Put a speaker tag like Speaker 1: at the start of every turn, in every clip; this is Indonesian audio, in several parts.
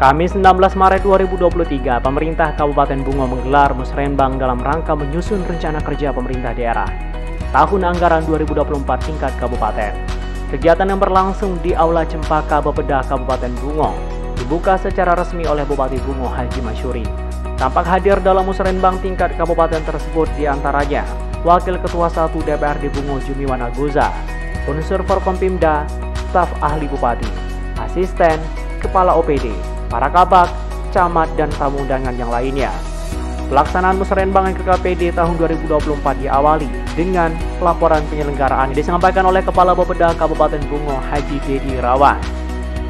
Speaker 1: Kamis 16 Maret 2023, pemerintah Kabupaten Bungo menggelar musrenbang dalam rangka menyusun rencana kerja pemerintah daerah tahun anggaran 2024 tingkat kabupaten. Kegiatan yang berlangsung di Aula Cempaka Bapeda Kabupaten Bungo dibuka secara resmi oleh Bupati Bungo Haji Masyuri. Tampak hadir dalam musrenbang tingkat kabupaten tersebut di antaranya Wakil Ketua 1 DPRD Bungo Jumiwan Aguza, unsur Forkompimda, staf ahli bupati, asisten, kepala OPD, para kabak, camat, dan tamu undangan yang lainnya. Pelaksanaan musrenbang KKPD tahun 2024 diawali dengan laporan penyelenggaraan yang disampaikan oleh Kepala Bapeda Kabupaten Bungo Haji Dedi Rawan.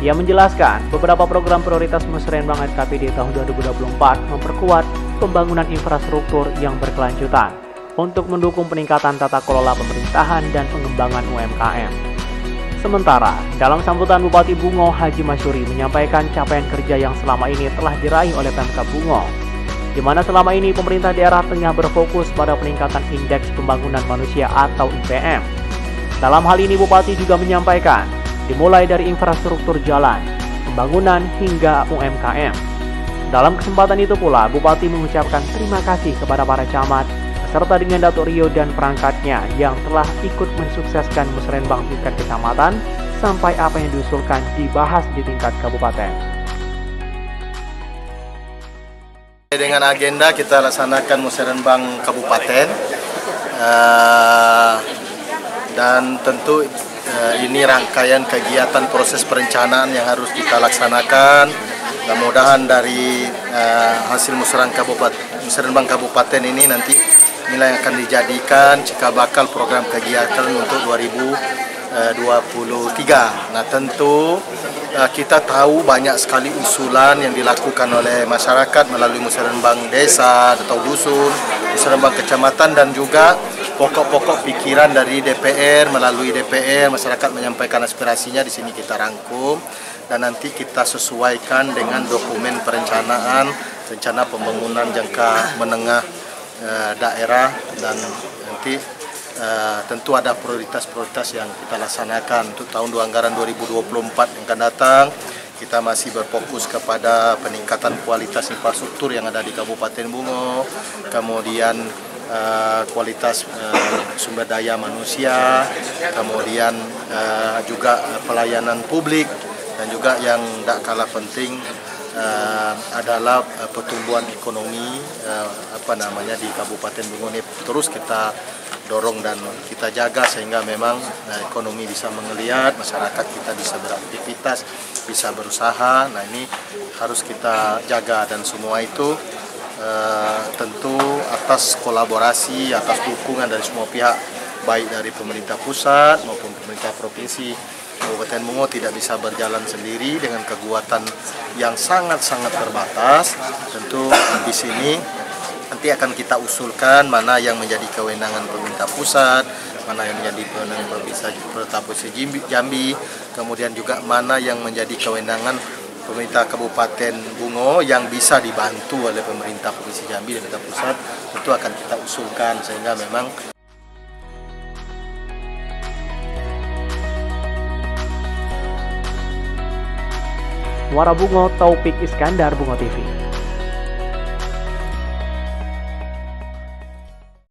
Speaker 1: Ia menjelaskan beberapa program prioritas musrenbang KKPD tahun 2024 memperkuat pembangunan infrastruktur yang berkelanjutan untuk mendukung peningkatan tata kelola pemerintahan dan pengembangan UMKM. Sementara, dalam sambutan Bupati Bungo Haji Masyuri menyampaikan capaian kerja yang selama ini telah diraih oleh Pemkab Bungo, di mana selama ini pemerintah daerah tengah berfokus pada peningkatan indeks pembangunan manusia atau IPM. Dalam hal ini Bupati juga menyampaikan, dimulai dari infrastruktur jalan, pembangunan hingga UMKM. Dalam kesempatan itu pula, Bupati mengucapkan terima kasih kepada para camat, serta dengan Datuk Rio dan perangkatnya yang telah ikut mensukseskan musrenbang tingkat kecamatan sampai apa yang diusulkan dibahas di tingkat kabupaten.
Speaker 2: Dengan agenda kita laksanakan musrenbang kabupaten uh, dan tentu uh, ini rangkaian kegiatan proses perencanaan yang harus kita laksanakan. Mudah-mudahan dari uh, hasil musrenbang kabupaten, musrenbang kabupaten ini nanti inilah yang akan dijadikan cikal bakal program kegiatan untuk 2023. Nah tentu eh, kita tahu banyak sekali usulan yang dilakukan oleh masyarakat melalui musrenbang desa atau dusun, musrenbang kecamatan dan juga pokok-pokok pikiran dari DPR melalui DPR masyarakat menyampaikan aspirasinya di sini kita rangkum dan nanti kita sesuaikan dengan dokumen perencanaan rencana pembangunan jangka menengah Eh, daerah dan nanti uh, tentu ada prioritas-prioritas yang kita laksanakan untuk tahun anggaran 2024 yang akan datang. Kita masih berfokus kepada peningkatan kualitas infrastruktur yang ada di Kabupaten Bungo kemudian uh, kualitas uh, sumber daya manusia kemudian uh, juga pelayanan publik dan juga yang tidak kalah penting uh, adalah uh, pertumbuhan ekonomi uh, apa namanya di Kabupaten Bungo ini terus kita dorong dan kita jaga sehingga memang uh, ekonomi bisa mengeliat, masyarakat kita bisa beraktivitas, bisa berusaha. Nah ini harus kita jaga dan semua itu uh, tentu atas kolaborasi, atas dukungan dari semua pihak baik dari pemerintah pusat maupun pemerintah provinsi Kabupaten Bungo tidak bisa berjalan sendiri dengan kekuatan yang sangat-sangat terbatas. Tentu di sini nanti akan kita usulkan mana yang menjadi kewenangan pemerintah pusat, mana yang menjadi kewenangan provinsi Jambi, kemudian juga mana yang menjadi kewenangan pemerintah Kabupaten Bungo yang bisa dibantu oleh pemerintah Provinsi Jambi dan pemerintah pusat tentu akan kita usulkan sehingga memang
Speaker 1: Muara Bungo Taufik Iskandar Bungo TV